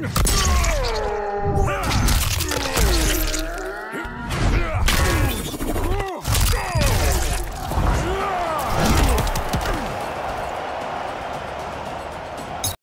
Yeah.